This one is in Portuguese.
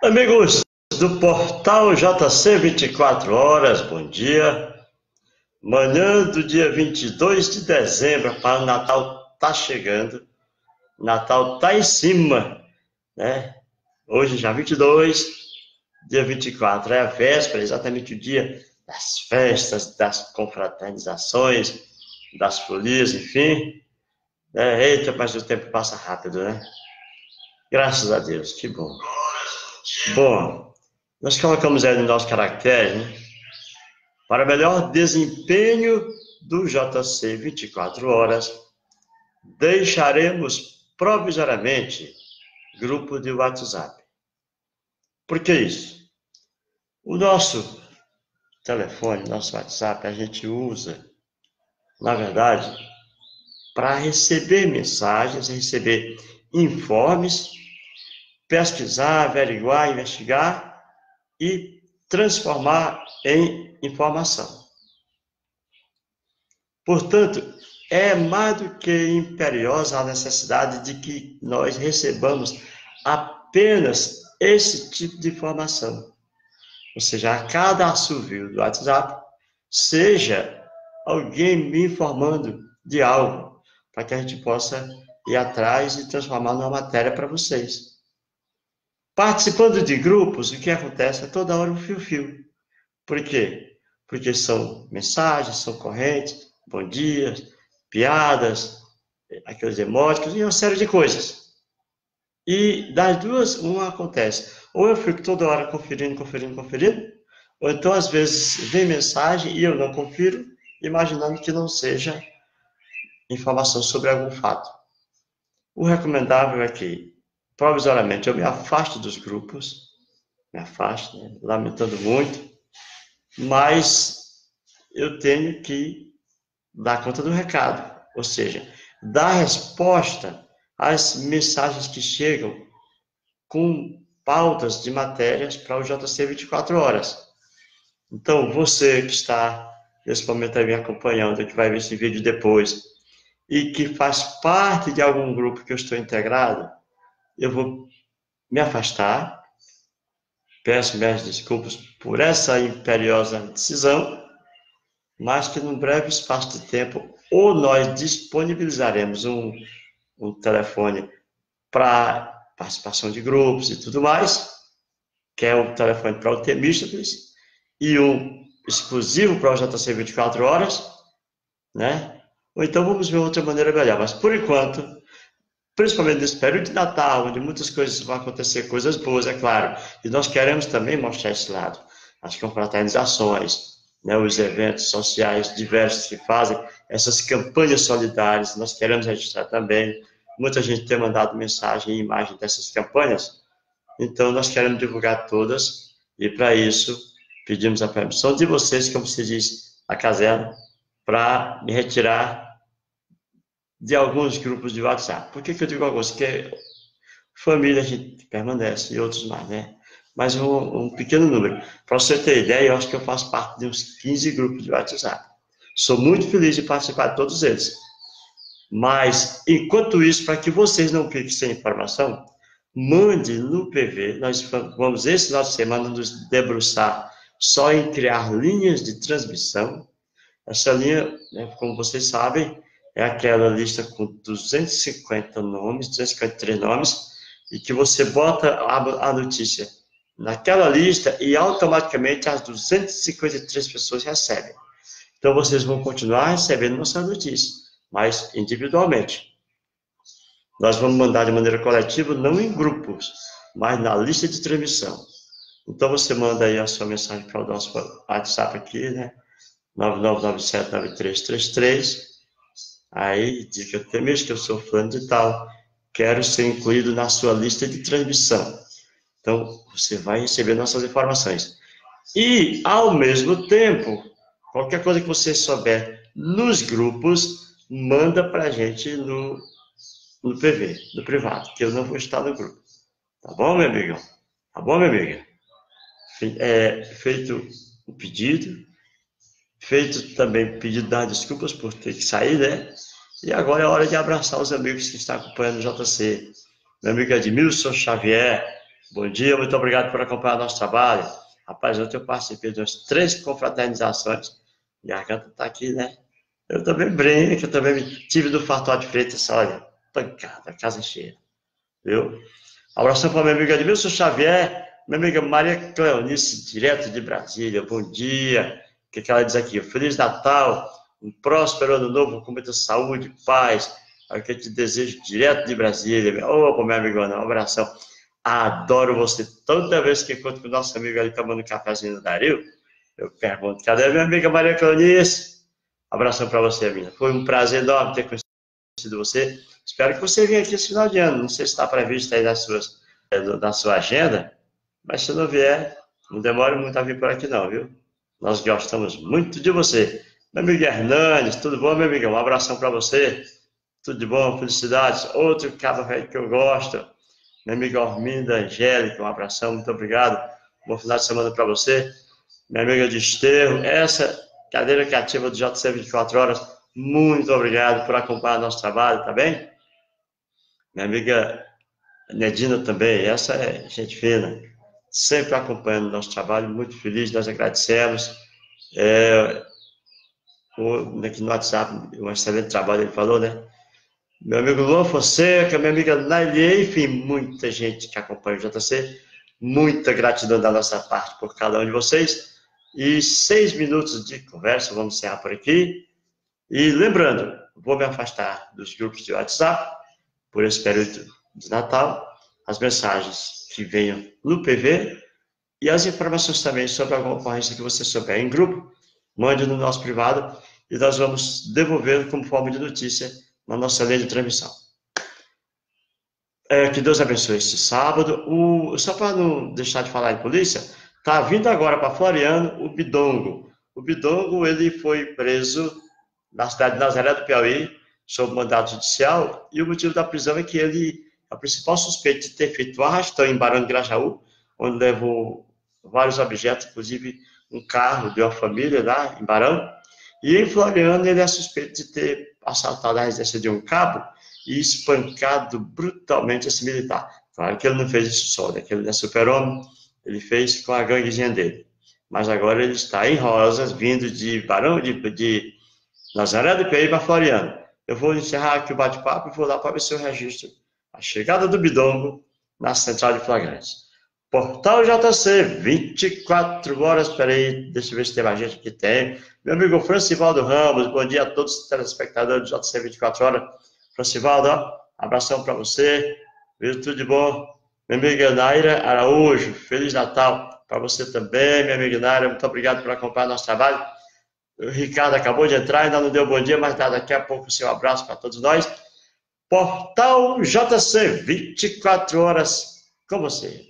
Amigos do portal JC 24 horas, bom dia. Manhã do dia 22 de dezembro, para o Natal tá chegando. Natal tá em cima, né? Hoje já 22, dia 24 é a véspera, exatamente o dia das festas, das confraternizações, das folias, enfim. É, eita, mas o tempo passa rápido, né? Graças a Deus, que bom. Bom, nós colocamos aí no nosso caractere, né? Para melhor desempenho do JC 24 horas, deixaremos provisoriamente grupo de WhatsApp. Por que isso? O nosso telefone, nosso WhatsApp, a gente usa, na verdade, para receber mensagens, receber informes pesquisar, averiguar, investigar e transformar em informação. Portanto, é mais do que imperiosa a necessidade de que nós recebamos apenas esse tipo de informação. Ou seja, a cada assovio do WhatsApp, seja alguém me informando de algo, para que a gente possa ir atrás e transformar numa matéria para vocês. Participando de grupos, o que acontece é toda hora um fio-fio. Por quê? Porque são mensagens, são correntes, bom dia, piadas, aqueles emóticos e uma série de coisas. E das duas, uma acontece. Ou eu fico toda hora conferindo, conferindo, conferindo, ou então às vezes vem mensagem e eu não confiro, imaginando que não seja informação sobre algum fato. O recomendável é que provisoriamente eu me afasto dos grupos, me afasto, né? lamentando muito, mas eu tenho que dar conta do recado, ou seja, dar resposta às mensagens que chegam com pautas de matérias para o JC 24 horas. Então, você que está nesse momento aí me acompanhando, que vai ver esse vídeo depois, e que faz parte de algum grupo que eu estou integrado, eu vou me afastar. Peço minhas desculpas por essa imperiosa decisão, mas que num breve espaço de tempo, ou nós disponibilizaremos um, um telefone para participação de grupos e tudo mais, que é um telefone para o Temístocles, e um exclusivo para o JC 24 horas, né? Ou então vamos ver outra maneira melhor. Mas por enquanto, principalmente nesse período de Natal, onde muitas coisas vão acontecer, coisas boas, é claro. E nós queremos também mostrar esse lado. As confraternizações, né, os eventos sociais diversos que fazem, essas campanhas solidárias, nós queremos registrar também. Muita gente tem mandado mensagem e imagem dessas campanhas, então nós queremos divulgar todas, e para isso pedimos a permissão de vocês, como se diz a caserna, para me retirar de alguns grupos de WhatsApp. Por que, que eu digo alguns? Porque família gente permanece e outros mais, né? Mas um, um pequeno número. Para você ter ideia, eu acho que eu faço parte de uns 15 grupos de WhatsApp. Sou muito feliz de participar de todos eles. Mas, enquanto isso, para que vocês não fiquem sem informação, mande no PV. Nós vamos, esse de semana, nos debruçar só em criar linhas de transmissão. Essa linha, né, como vocês sabem, é aquela lista com 250 nomes, 253 nomes, e que você bota a, a notícia naquela lista e automaticamente as 253 pessoas recebem. Então vocês vão continuar recebendo nossas notícias, mas individualmente. Nós vamos mandar de maneira coletiva, não em grupos, mas na lista de transmissão. Então você manda aí a sua mensagem para o nosso WhatsApp aqui, né? 99979333 Aí eu tenho mesmo que eu sou fã de tal, quero ser incluído na sua lista de transmissão. Então, você vai receber nossas informações. E, ao mesmo tempo, qualquer coisa que você souber nos grupos, manda para a gente no, no PV, no privado, que eu não vou estar no grupo. Tá bom, meu amigo? Tá bom, minha amiga? É, feito o pedido, feito também pedido das desculpas por ter que sair, né? E agora é hora de abraçar os amigos que estão acompanhando o JC. Meu amigo Edmilson Xavier, Bom dia, muito obrigado por acompanhar nosso trabalho. Rapaz, ontem eu participei de umas três confraternizações. Minha garganta tá aqui, né? Eu também brinco, eu também tive do Fartório de Freitas, olha, pancada, casa cheia. Viu? Abração para minha amiga Edmilson Xavier, minha amiga Maria Cleonice, direto de Brasília. Bom dia. O que, que ela diz aqui? Feliz Natal, um próspero ano novo, com muita saúde, paz. É o que eu te desejo direto de Brasília. Opa, minha amigona, um abração. Adoro você. Toda vez que encontro com o nosso amigo ali tomando um cafezinho no Dario, eu pergunto, cadê minha amiga Maria Cleonice? Abração para você, minha. Foi um prazer enorme ter conhecido você. Espero que você venha aqui esse final de ano. Não sei se está previsto aí nas suas, eh, na sua agenda, mas se não vier, não demore muito a vir por aqui não, viu? Nós gostamos muito de você. Meu amigo Hernandes, tudo bom, meu amigo? Um abração para você. Tudo de bom, felicidades. Outro velho que eu gosto. Minha amiga Orminda Angélica, um abração, muito obrigado. Bom final de semana para você. Minha amiga de Esterro, essa cadeira cativa do JC 24 Horas, muito obrigado por acompanhar nosso trabalho, tá bem? Minha amiga Nedina também, essa é gente fina, sempre acompanhando nosso trabalho, muito feliz, nós agradecemos. É, aqui no WhatsApp, um excelente trabalho ele falou, né? meu amigo Luan Fonseca, minha amiga Nailê, enfim, muita gente que acompanha o JC. Muita gratidão da nossa parte por cada um de vocês. E seis minutos de conversa, vamos encerrar por aqui. E lembrando, vou me afastar dos grupos de WhatsApp por esse período de Natal, as mensagens que venham no PV e as informações também sobre alguma ocorrência que você souber em grupo, mande no nosso privado e nós vamos devolver como forma de notícia na nossa lei de transmissão. É, que Deus abençoe esse sábado. O, só para não deixar de falar em polícia, tá vindo agora para Floriano o Bidongo. O Bidongo ele foi preso na cidade de Nazaré do Piauí sob mandato judicial e o motivo da prisão é que ele é o principal suspeito de ter feito o arrastão em Barão de Grajaú, onde levou vários objetos, inclusive um carro de uma família lá em Barão. E em Floriano ele é suspeito de ter assaltado a residência de um cabo e espancado brutalmente esse militar. Claro que ele não fez isso só, né? que ele é super-homem, ele fez com a ganguezinha dele. Mas agora ele está em Rosas, vindo de Barão de, de Nazaré do Piauí para Floriano. Eu vou encerrar aqui o bate-papo e vou lá para ver se eu registro a chegada do Bidongo na central de flagrantes. Portal JC, 24 horas. Espera aí, deixa eu ver se tem mais gente que tem. Meu amigo Francivaldo Ramos, bom dia a todos os telespectadores do JC 24 horas. Francivaldo, ó, abração para você, viu, tudo de bom. Minha amiga Naira Araújo, Feliz Natal para você também, minha amiga Naira, muito obrigado por acompanhar nosso trabalho. O Ricardo acabou de entrar, ainda não deu bom dia, mas daqui a pouco o seu abraço para todos nós. Portal JC, 24 horas com você.